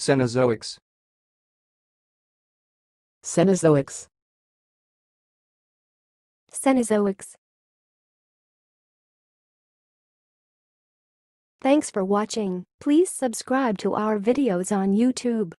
Cenozoics. Cenozoics. Cenozoics. Thanks for watching. Please subscribe to our videos on YouTube.